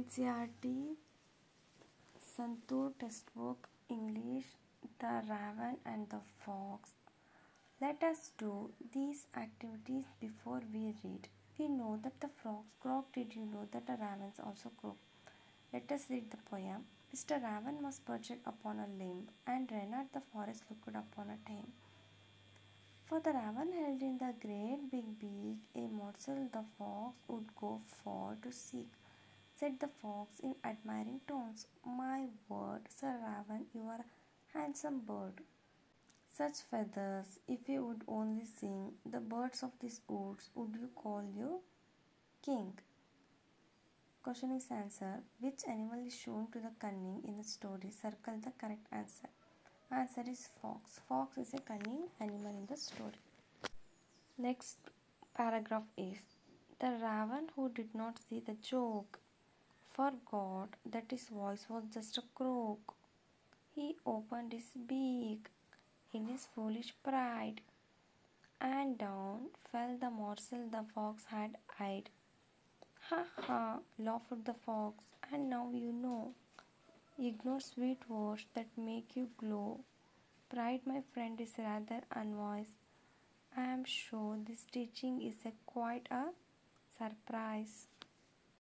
NCERT Santoor Textbook English The Raven and the Fox. Let us do these activities before we read. We know that the frogs croak. Did you know that the ravens also croak? Let us read the poem. Mr. Raven was perched upon a limb, and Reynard the forest looked upon a time. For the raven held in the great big beak a morsel the fox would go far to seek. Said the fox in admiring tones, My word, Sir Raven, you are a handsome bird. Such feathers, if you would only sing, the birds of these woods would you call you king? Question is answer. Which animal is shown to the cunning in the story? Circle the correct answer. Answer is fox. Fox is a cunning animal in the story. Next paragraph is The raven who did not see the joke forgot that his voice was just a croak. He opened his beak in his foolish pride, and down fell the morsel the fox had eyed. Ha ha, laughed the fox, and now you know. Ignore sweet words that make you glow. Pride, my friend, is rather unwise. I am sure this teaching is a quite a surprise.